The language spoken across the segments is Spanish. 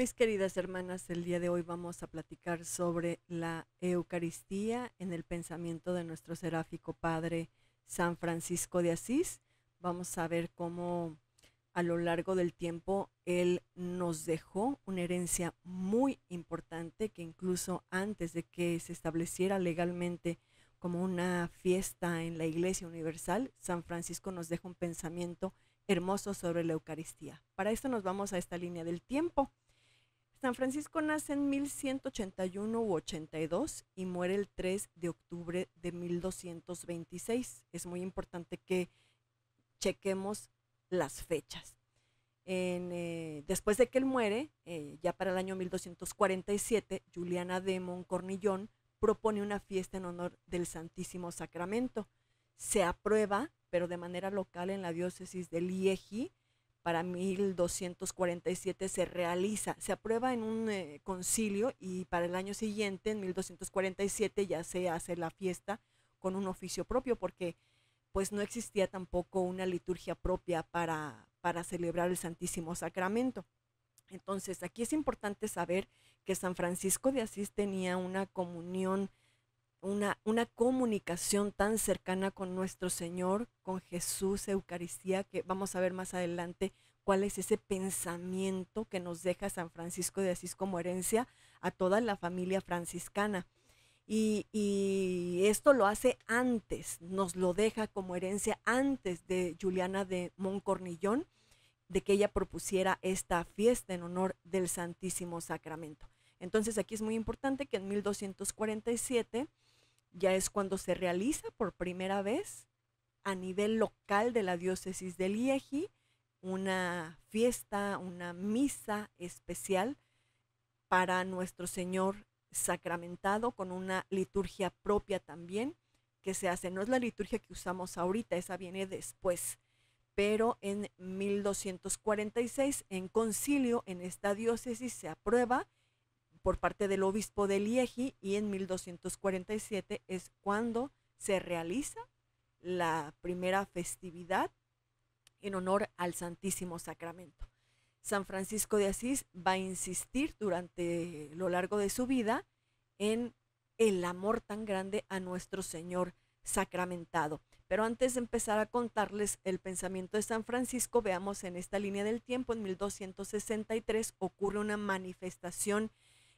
Mis queridas hermanas, el día de hoy vamos a platicar sobre la Eucaristía en el pensamiento de nuestro seráfico Padre San Francisco de Asís. Vamos a ver cómo a lo largo del tiempo Él nos dejó una herencia muy importante que incluso antes de que se estableciera legalmente como una fiesta en la Iglesia Universal, San Francisco nos deja un pensamiento hermoso sobre la Eucaristía. Para esto nos vamos a esta línea del tiempo. San Francisco nace en 1181 u 82 y muere el 3 de octubre de 1226. Es muy importante que chequemos las fechas. Eh, después de que él muere, eh, ya para el año 1247, Juliana de Moncornillón propone una fiesta en honor del Santísimo Sacramento. Se aprueba, pero de manera local en la diócesis de Liegi, para 1247 se realiza, se aprueba en un eh, concilio y para el año siguiente, en 1247, ya se hace la fiesta con un oficio propio porque pues no existía tampoco una liturgia propia para, para celebrar el Santísimo Sacramento. Entonces, aquí es importante saber que San Francisco de Asís tenía una comunión, una, una comunicación tan cercana con nuestro Señor, con Jesús, Eucaristía, que vamos a ver más adelante cuál es ese pensamiento que nos deja San Francisco de Asís como herencia a toda la familia franciscana. Y, y, esto lo hace antes, nos lo deja como herencia antes de Juliana de Moncornillón, de que ella propusiera esta fiesta en honor del Santísimo Sacramento. Entonces aquí es muy importante que en 1247 ya es cuando se realiza por primera vez a nivel local de la diócesis de Liegi una fiesta, una misa especial para nuestro Señor sacramentado con una liturgia propia también que se hace. No es la liturgia que usamos ahorita, esa viene después pero en 1246 en concilio en esta diócesis se aprueba por parte del obispo de Liegi y en 1247 es cuando se realiza la primera festividad en honor al Santísimo Sacramento. San Francisco de Asís va a insistir durante lo largo de su vida en el amor tan grande a nuestro Señor sacramentado. Pero antes de empezar a contarles el pensamiento de San Francisco, veamos en esta línea del tiempo, en 1263 ocurre una manifestación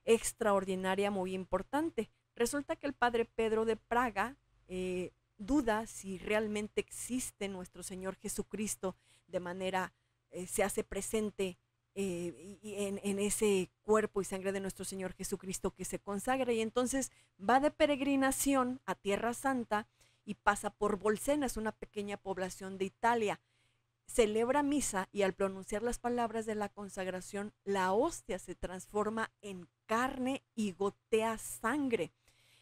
extraordinaria muy importante. Resulta que el padre Pedro de Praga eh, duda si realmente existe nuestro Señor Jesucristo de manera, eh, se hace presente eh, en, en, ese cuerpo y sangre de nuestro Señor Jesucristo que se consagra y entonces va de peregrinación a Tierra Santa y pasa por Bolsena, es una pequeña población de Italia. Celebra misa y al pronunciar las palabras de la consagración, la hostia se transforma en carne y gotea sangre.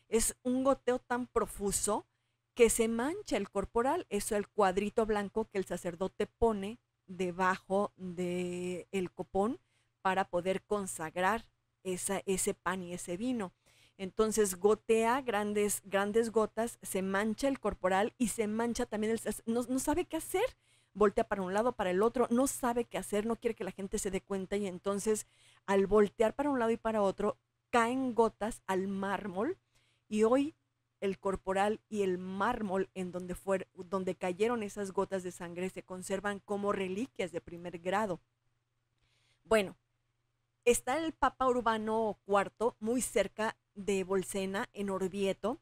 Es un goteo tan profuso que se mancha el corporal, eso el cuadrito blanco que el sacerdote pone debajo del el copón para poder consagrar esa, ese pan y ese vino. Entonces gotea grandes, grandes gotas, se mancha el corporal y se mancha también el... No, no sabe qué hacer. Voltea para un lado, para el otro, no sabe qué hacer, no quiere que la gente se dé cuenta y entonces al voltear para un lado y para otro, caen gotas al mármol y hoy el corporal y el mármol en donde, fue, donde cayeron esas gotas de sangre se conservan como reliquias de primer grado. Bueno, está el Papa Urbano IV muy cerca de Bolsena, en Orvieto,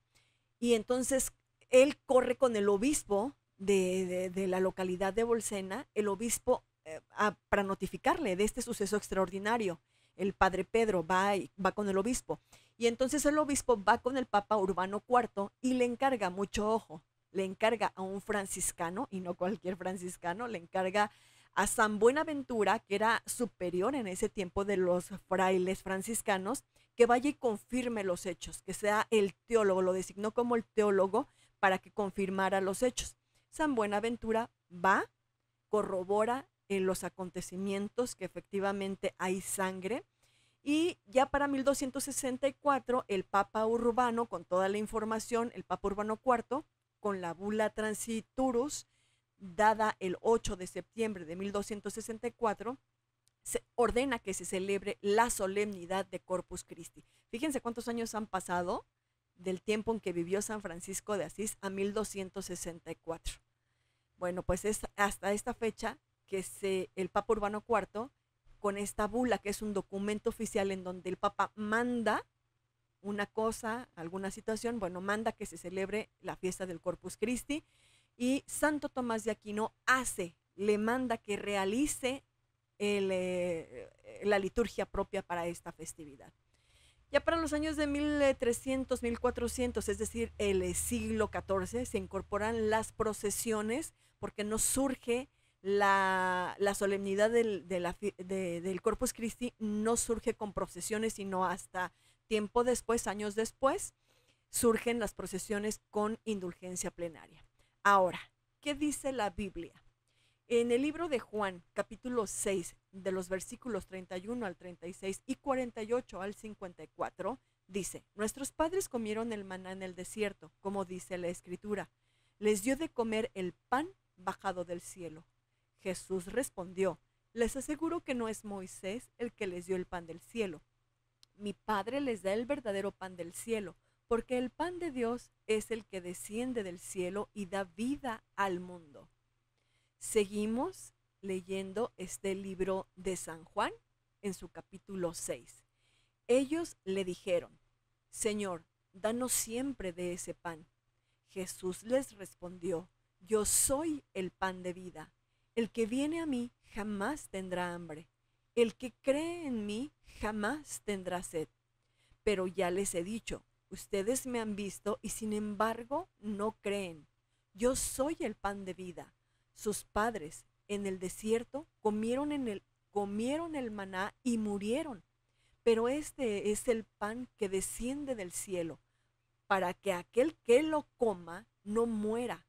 y entonces él corre con el obispo de, la localidad de Bolsena, el obispo eh, para notificarle de este suceso extraordinario. El padre Pedro va, va con el obispo. Y entonces el obispo va con el Papa Urbano IV y le encarga mucho ojo. Le encarga a un franciscano, y no cualquier franciscano, le encarga a San Buenaventura, que era superior en ese tiempo de los frailes franciscanos, que vaya y confirme los hechos, que sea el teólogo, lo designó como el teólogo para que confirmara los hechos. San Buenaventura va, corrobora en los acontecimientos que efectivamente hay sangre, y ya para 1264 el Papa Urbano, con toda la información, el Papa Urbano IV, con la bula Transiturus, dada el 8 de septiembre de 1264, se ordena que se celebre la solemnidad de Corpus Christi. Fíjense cuántos años han pasado del tiempo en que vivió San Francisco de Asís a 1264. Bueno, pues es hasta esta fecha que se, el Papa Urbano IV, con esta bula, que es un documento oficial en donde el Papa manda una cosa, alguna situación, bueno, manda que se celebre la fiesta del Corpus Christi y Santo Tomás de Aquino hace, le manda que realice eh, la liturgia propia para esta festividad. Ya para los años de 1300, 1400, es decir, el siglo XIV, se incorporan las procesiones porque no surge la, solemnidad del, del Corpus Christi, no surge con procesiones, sino hasta tiempo después, años después, surgen las procesiones con indulgencia plenaria. Ahora, ¿qué dice la Biblia? En el libro de Juan, capítulo 6, de los versículos 31 al 36 y 48 al 54, dice, Nuestros padres comieron el maná en el desierto, como dice la escritura. Les dio de comer el pan bajado del cielo. Jesús respondió, Les aseguro que no es Moisés el que les dio el pan del cielo. Mi Padre les da el verdadero pan del cielo, porque el pan de Dios es el que desciende del cielo y da vida al mundo. Seguimos leyendo este libro de San Juan en su capítulo 6. Ellos le dijeron, Señor, danos siempre de ese pan. Jesús les respondió, Yo soy el pan de vida. El que viene a mí jamás tendrá hambre. El que cree en mí jamás tendrá sed. Pero ya les he dicho, ustedes me han visto y sin embargo no creen. Yo soy el pan de vida. Sus padres en el desierto comieron, en el, comieron el maná y murieron. Pero este es el pan que desciende del cielo, para que aquel que lo coma no muera.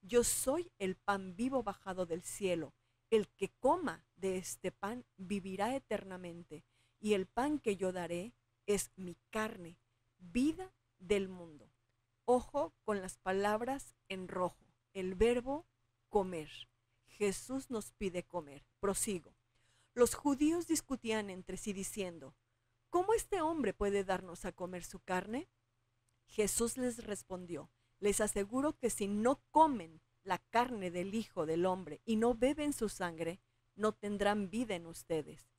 Yo soy el pan vivo bajado del cielo. El que coma de este pan vivirá eternamente. Y el pan que yo daré es mi carne, vida del mundo. Ojo con las palabras en rojo. El verbo comer. Jesús nos pide comer. Prosigo. Los judíos discutían entre sí diciendo, ¿cómo este hombre puede darnos a comer su carne? Jesús les respondió, les aseguro que si no comen la carne del Hijo del Hombre y no beben su sangre, no tendrán vida en ustedes.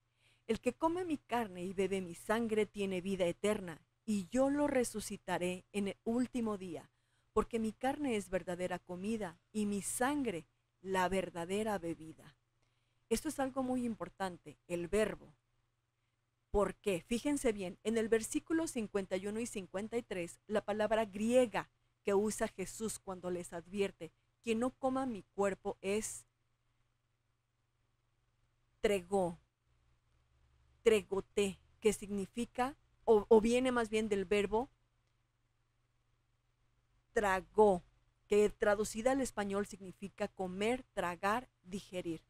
El que come mi carne y bebe mi sangre tiene vida eterna, y yo lo resucitaré en el último día porque mi carne es verdadera comida y mi sangre la verdadera bebida. Esto es algo muy importante, el verbo. ¿Por qué? Fíjense bien, en el versículo 51 y 53, la palabra griega que usa Jesús cuando les advierte, quien no coma mi cuerpo es tregó, tregote, que significa, o, o viene más bien del verbo tragó, que traducida al español significa comer, tragar, digerir.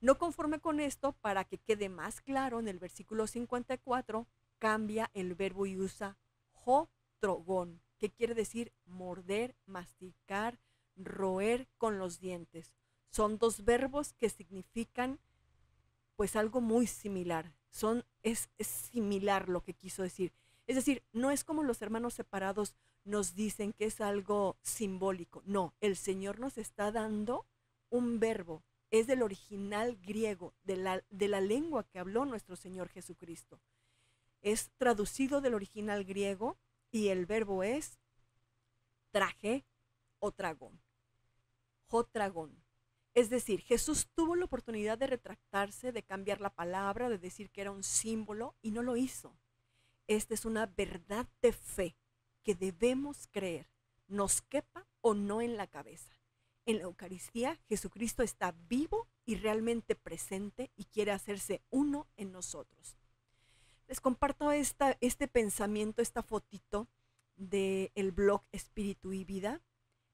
No conforme con esto, para que quede más claro, en el versículo 54 cambia el verbo y usa jotrogón, que quiere decir morder, masticar, roer con los dientes. Son dos verbos que significan pues algo muy similar. Son, es, es similar lo que quiso decir. Es decir, no es como los hermanos separados nos dicen que es algo simbólico. No, el Señor nos está dando un verbo. Es del original griego, de la, de la lengua que habló nuestro Señor Jesucristo. Es traducido del original griego y el verbo es traje o tragón. Jotragón. Es decir, Jesús tuvo la oportunidad de retractarse, de cambiar la palabra, de decir que era un símbolo y no lo hizo. Esta es una verdad de fe que debemos creer, nos quepa o no en la cabeza. En la Eucaristía Jesucristo está vivo y realmente presente y quiere hacerse uno en nosotros. Les comparto esta, este pensamiento, esta fotito del el blog Espíritu y Vida.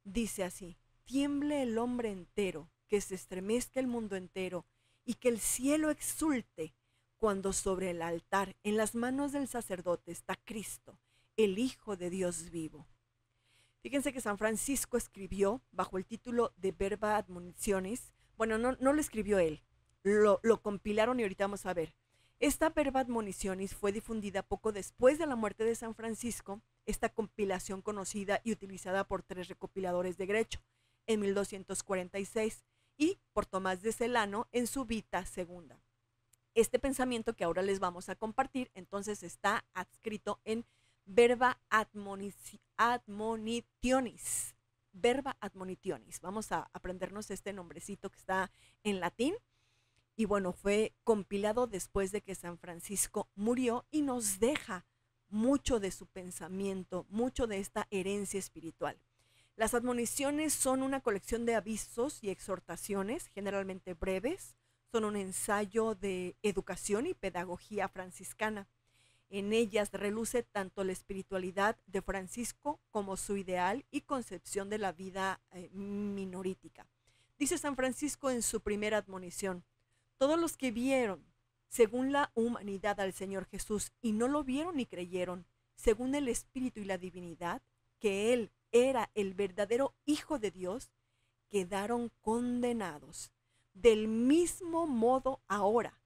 Dice así, tiemble el hombre entero, que se estremezca el mundo entero y que el cielo exulte cuando sobre el altar, en las manos del sacerdote, está Cristo, el Hijo de Dios vivo. Fíjense que San Francisco escribió bajo el título de Verba Admoniciones, bueno, no, no lo escribió él, lo, lo compilaron y ahorita vamos a ver. Esta verba admonicionis fue difundida poco después de la muerte de San Francisco, esta compilación conocida y utilizada por tres recopiladores de Grecho en 1246 y por Tomás de Celano en su Vita Segunda. Este pensamiento que ahora les vamos a compartir entonces está adscrito en verba admonitionis. Verba admonitionis. Vamos a aprendernos este nombrecito que está en latín y bueno, fue compilado después de que San Francisco murió y nos deja mucho de su pensamiento, mucho de esta herencia espiritual. Las admoniciones son una colección de avisos y exhortaciones, generalmente breves, son un ensayo de educación y pedagogía franciscana. En ellas reluce tanto la espiritualidad de Francisco como su ideal y concepción de la vida eh, minorítica. Dice San Francisco en su primera admonición, todos los que vieron, según la humanidad al Señor Jesús, y no lo vieron ni creyeron, según el Espíritu y la divinidad, que Él era el verdadero Hijo de Dios, quedaron condenados. Del mismo modo ahora,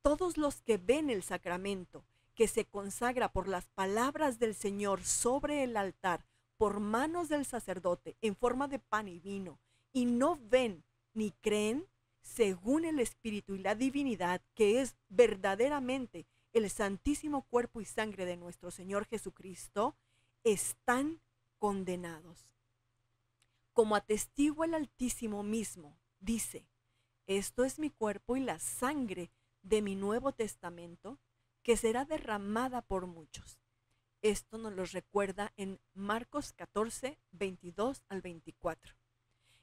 todos los que ven el sacramento, que se consagra por las palabras del Señor sobre el altar, por manos del sacerdote, en forma de pan y vino, y no ven ni creen, según el Espíritu y la divinidad, que es verdaderamente el santísimo cuerpo y sangre de nuestro Señor Jesucristo, están condenados. Como atestigua el Altísimo mismo, dice, esto es mi cuerpo y la sangre de mi Nuevo Testamento, que será derramada por muchos. Esto nos lo recuerda en Marcos 14, 22 al 24.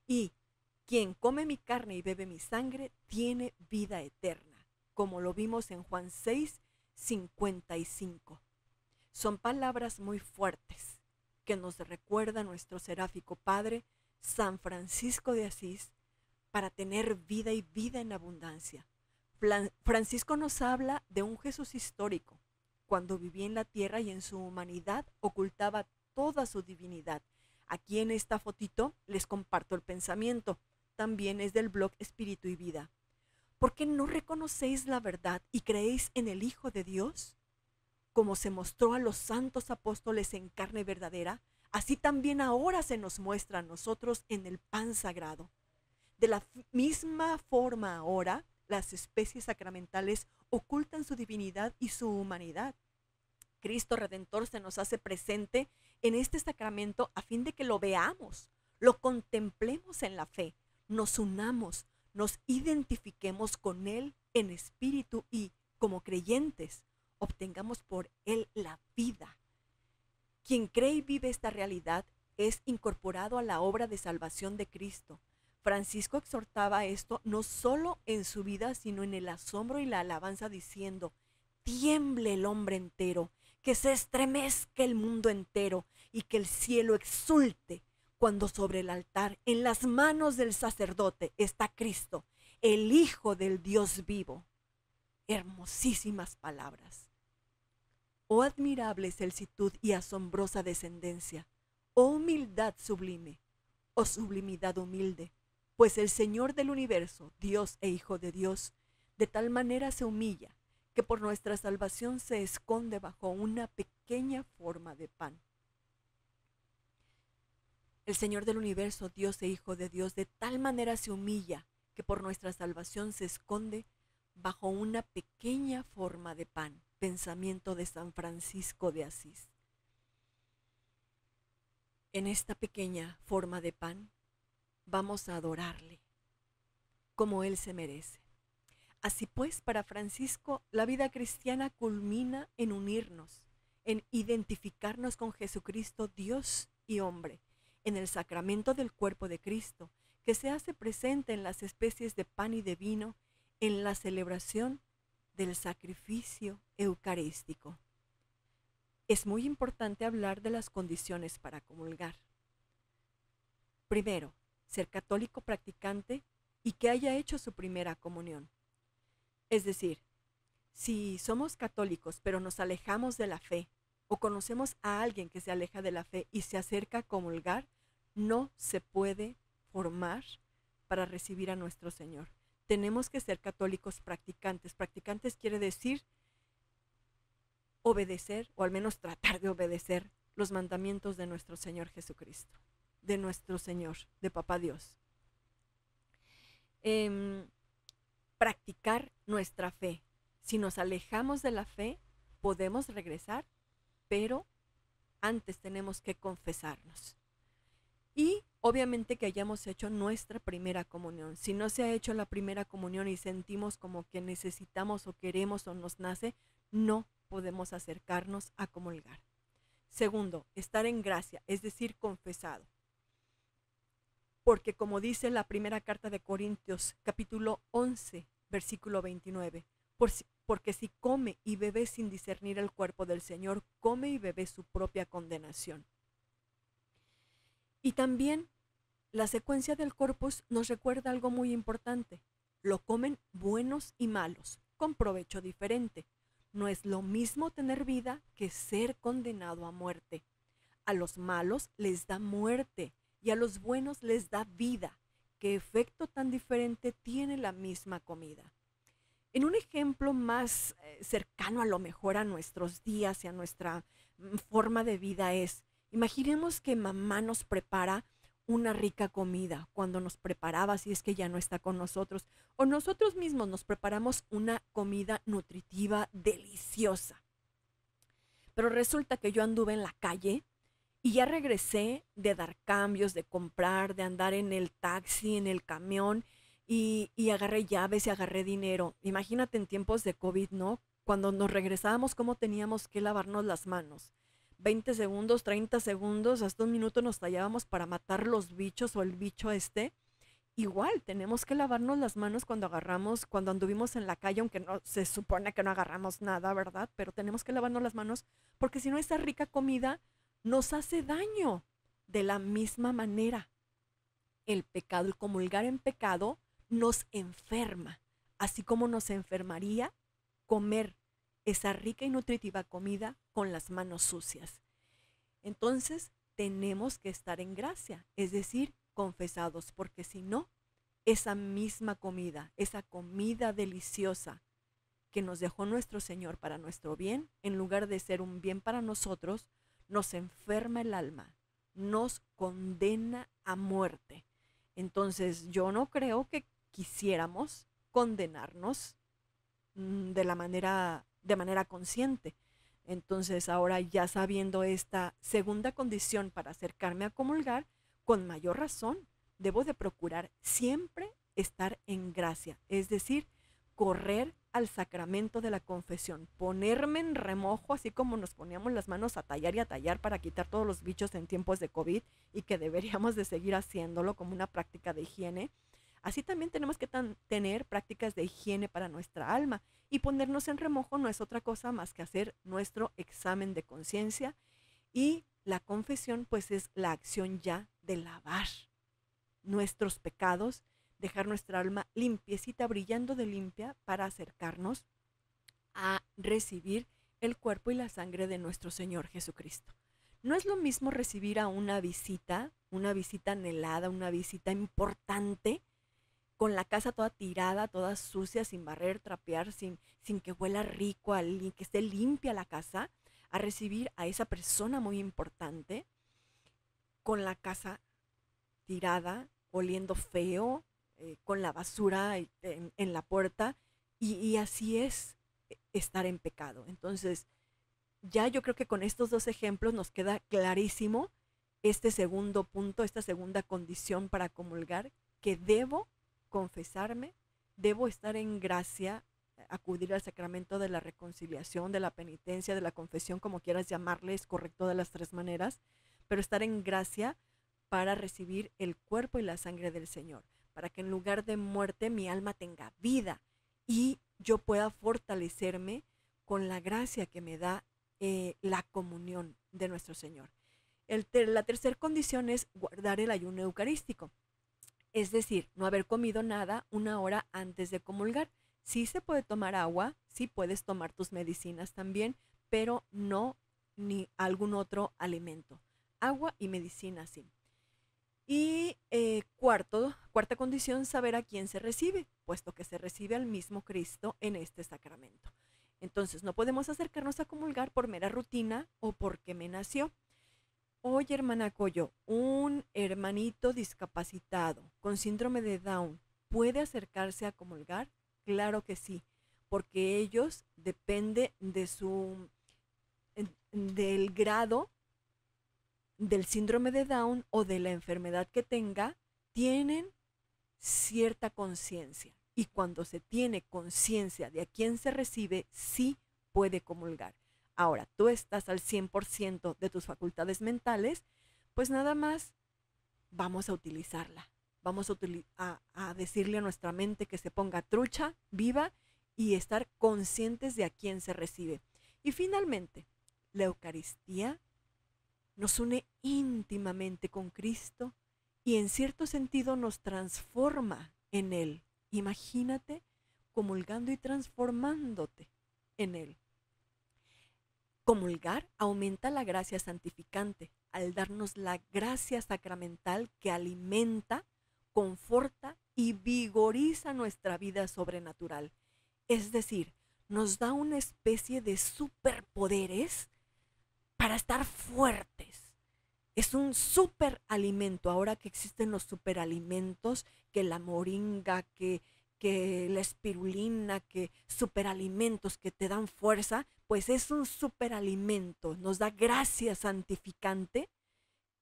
Y quien come mi carne y bebe mi sangre tiene vida eterna, como lo vimos en Juan 6, 55. Son palabras muy fuertes que nos recuerda nuestro seráfico Padre, San Francisco de Asís, para tener vida y vida en abundancia. Francisco nos habla de un Jesús histórico, cuando vivía en la tierra y en su humanidad ocultaba toda su divinidad. Aquí en esta fotito les comparto el pensamiento también es del blog Espíritu y Vida. ¿Por qué no reconocéis la verdad y creéis en el Hijo de Dios? Como se mostró a los santos apóstoles en carne verdadera, así también ahora se nos muestra a nosotros en el pan sagrado. De la misma forma ahora, las especies sacramentales ocultan su divinidad y su humanidad. Cristo Redentor se nos hace presente en este sacramento a fin de que lo veamos, lo contemplemos en la fe, nos unamos, nos identifiquemos con Él en espíritu y, como creyentes, obtengamos por Él la vida. Quien cree y vive esta realidad es incorporado a la obra de salvación de Cristo. Francisco exhortaba esto no solo en su vida, sino en el asombro y la alabanza diciendo, tiemble el hombre entero, que se estremezca el mundo entero y que el cielo exulte cuando sobre el altar, en las manos del sacerdote, está Cristo, el Hijo del Dios vivo. Hermosísimas palabras. Oh admirable celsitud y asombrosa descendencia, oh humildad sublime, oh sublimidad humilde, pues el Señor del universo, Dios e Hijo de Dios, de tal manera se humilla que por nuestra salvación se esconde bajo una pequeña forma de pan el Señor del universo, Dios e Hijo de Dios, de tal manera se humilla que por nuestra salvación se esconde bajo una pequeña forma de pan. Pensamiento de San Francisco de Asís. En esta pequeña forma de pan vamos a adorarle como Él se merece. Así pues, para Francisco, la vida cristiana culmina en unirnos, en identificarnos con Jesucristo, Dios y hombre, en el sacramento del cuerpo de Cristo, que se hace presente en las especies de pan y de vino en la celebración del sacrificio eucarístico. Es muy importante hablar de las condiciones para comulgar. Primero, ser católico practicante y que haya hecho su primera comunión. Es decir, si somos católicos pero nos alejamos de la fe o conocemos a alguien que se aleja de la fe y se acerca a comulgar, no se puede formar para recibir a nuestro Señor. tenemos que ser católicos practicantes. Practicantes quiere decir obedecer, o al menos tratar de obedecer los mandamientos de nuestro Señor Jesucristo, de nuestro Señor, de Papá Dios. Em, practicar nuestra fe. Si nos alejamos de la fe, podemos regresar, pero antes tenemos que confesarnos. Y obviamente que hayamos hecho nuestra primera comunión. Si no se ha hecho la primera comunión y sentimos como que necesitamos o queremos o nos nace, no podemos acercarnos a comulgar. Segundo, estar en gracia, es decir, confesado. Porque como dice la primera carta de Corintios, capítulo 11, versículo 29, porque si come y bebe sin discernir el cuerpo del Señor, come y bebe su propia condenación. Y también la secuencia del corpus nos recuerda algo muy importante. Lo comen buenos y malos, con provecho diferente. No es lo mismo tener vida que ser condenado a muerte. A los malos les da muerte y a los buenos les da vida. ¿Qué efecto tan diferente tiene la misma comida? En un ejemplo más eh, cercano a lo mejor a nuestros días y a nuestra mm, forma de vida es, imaginemos que mamá nos prepara una rica comida cuando nos preparaba, si es que ya no está con nosotros, o nosotros mismos nos preparamos una comida nutritiva deliciosa. Pero resulta que yo anduve en la calle y ya regresé de dar cambios, de comprar, de andar en el taxi, en el camión y, y agarré llaves y agarré dinero. Imagínate en tiempos de COVID, ¿no? Cuando nos regresábamos, cómo teníamos que lavarnos las manos 20 segundos, 30 segundos, hasta un minuto nos tallábamos para matar los bichos o el bicho este. Igual, tenemos que lavarnos las manos cuando agarramos, cuando anduvimos en la calle, aunque no se supone que no agarramos nada, ¿verdad? Pero tenemos que lavarnos las manos porque si no, esa rica comida nos hace daño. De la misma manera, el pecado, el comulgar en pecado, nos enferma, así como nos enfermaría comer esa rica y nutritiva comida con las manos sucias. Entonces, tenemos que estar en gracia, es decir, confesados, porque si no, esa misma comida, esa comida deliciosa que nos dejó nuestro Señor para nuestro bien, en lugar de ser un bien para nosotros, nos enferma el alma, nos condena a muerte. Entonces, yo no creo que quisiéramos condenarnos mm, de la manera de manera consciente. Entonces ahora ya sabiendo esta segunda condición para acercarme a comulgar, con mayor razón debo de procurar siempre estar en gracia, es decir, correr al sacramento de la confesión, ponerme en remojo, así como nos poníamos las manos a tallar y a tallar para quitar todos los bichos en tiempos de COVID y que deberíamos de seguir haciéndolo como una práctica de higiene. Así también tenemos que tener prácticas de higiene para nuestra alma y ponernos en remojo no es otra cosa más que hacer nuestro examen de conciencia y la confesión pues es la acción ya de lavar nuestros pecados, dejar nuestra alma limpiecita, brillando de limpia para acercarnos a recibir el cuerpo y la sangre de nuestro Señor Jesucristo. No es lo mismo recibir a una visita, una visita anhelada, una visita importante, con la casa toda tirada, toda sucia, sin barrer, trapear, sin, sin que huela rico, que esté limpia la casa, a recibir a esa persona muy importante con la casa tirada, oliendo feo, eh, con la basura en, la puerta, y, así es eh, estar en pecado. Entonces, ya yo creo que con estos dos ejemplos nos queda clarísimo este segundo punto, esta segunda condición para comulgar, que debo confesarme, debo estar en gracia, acudir al sacramento de la reconciliación, de la penitencia, de la confesión, como quieras llamarle, es correcto de las tres maneras, pero estar en gracia para recibir el cuerpo y la sangre del Señor, para que en lugar de muerte mi alma tenga vida y yo pueda fortalecerme con la gracia que me da eh, la comunión de nuestro Señor. la tercera condición es guardar el ayuno eucarístico es decir, no haber comido nada una hora antes de comulgar. Sí se puede tomar agua, sí puedes tomar tus medicinas también, pero no ni algún otro alimento. Agua y medicina sí. Y eh, cuarto, cuarta condición, saber a quién se recibe. puesto que se recibe al mismo Cristo en este sacramento. Entonces no podemos acercarnos a comulgar por mera rutina o porque me nació. Oye, hermana Coyo, un hermanito discapacitado con síndrome de Down puede acercarse a comulgar? Claro que sí, porque ellos depende de su del grado del síndrome de Down o de la enfermedad que tenga, tienen cierta conciencia. Y cuando se tiene conciencia de a quién se recibe, sí puede comulgar. Ahora, tú estás al 100% de tus facultades mentales, pues nada más vamos a utilizarla. Vamos a, decirle a nuestra mente que se ponga trucha, viva y estar conscientes de a quién se recibe. Y finalmente, la Eucaristía nos une íntimamente con Cristo y en cierto sentido nos transforma en Él. Imagínate comulgando y transformándote en Él. Comulgar aumenta la gracia santificante al darnos la gracia sacramental que alimenta, conforta y vigoriza nuestra vida sobrenatural. Es decir, nos da una especie de superpoderes para estar fuertes. Es un superalimento. Ahora que existen los superalimentos, que la moringa, que, que la espirulina, que superalimentos que te dan fuerza, pues es un superalimento. Nos da gracia santificante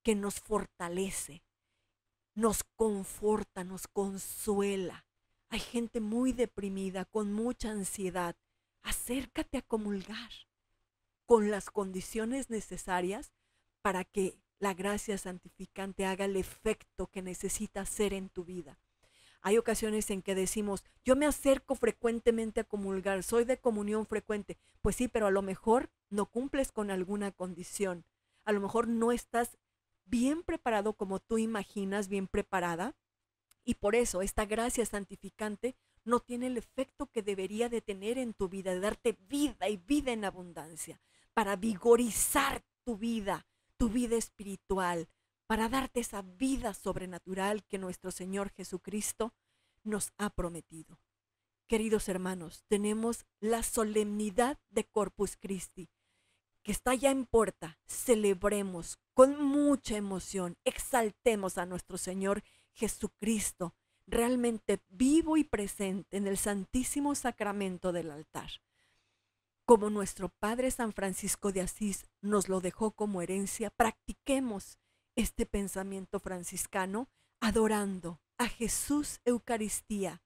que nos fortalece, nos conforta, nos consuela. Hay gente muy deprimida, con mucha ansiedad. Acércate a comulgar con las condiciones necesarias para que la gracia santificante haga el efecto que necesita hacer en tu vida. Hay ocasiones en que decimos, yo me acerco frecuentemente a comulgar, soy de comunión frecuente. Pues sí, pero a lo mejor no cumples con alguna condición. A lo mejor no estás bien preparado como tú imaginas, bien preparada. Y por eso esta gracia santificante no tiene el efecto que debería de tener en tu vida, de darte vida y vida en abundancia para vigorizar tu vida, tu vida espiritual, para darte esa vida sobrenatural que nuestro Señor Jesucristo nos ha prometido. Queridos hermanos, tenemos la solemnidad de Corpus Christi, que está ya en puerta. Celebremos con mucha emoción, exaltemos a nuestro Señor Jesucristo, realmente vivo y presente en el Santísimo Sacramento del altar como nuestro Padre San Francisco de Asís nos lo dejó como herencia, practiquemos este pensamiento franciscano adorando a Jesús Eucaristía,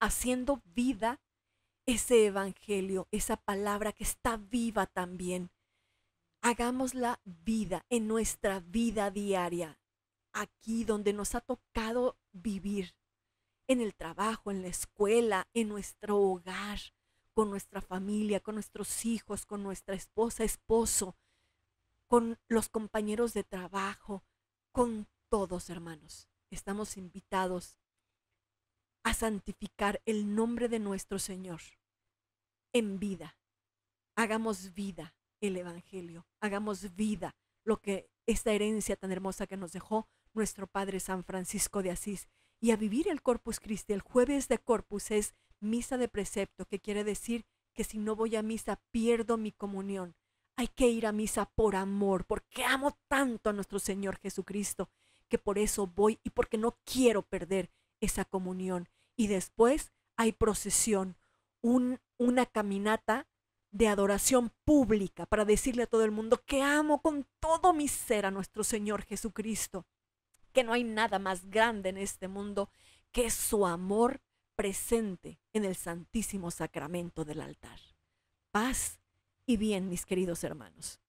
haciendo vida ese evangelio, esa palabra que está viva también. Hagámosla vida en nuestra vida diaria, aquí donde nos ha tocado vivir, en el trabajo, en la escuela, en nuestro hogar, con nuestra familia, con nuestros hijos, con nuestra esposa, esposo, con los compañeros de trabajo, con todos, hermanos. Estamos invitados a santificar el nombre de nuestro Señor en vida. Hagamos vida el Evangelio, hagamos vida lo que esta herencia tan hermosa que nos dejó nuestro Padre San Francisco de Asís. Y a vivir el Corpus Christi, el jueves de Corpus es misa de precepto, que quiere decir que si no voy a misa pierdo mi comunión. Hay que ir a misa por amor, porque amo tanto a nuestro Señor Jesucristo, que por eso voy y porque no quiero perder esa comunión. Y después hay procesión, un, una caminata de adoración pública para decirle a todo el mundo que amo con todo mi ser a nuestro Señor Jesucristo, que no hay nada más grande en este mundo que su amor presente en el Santísimo Sacramento del altar. Paz y bien, mis queridos hermanos.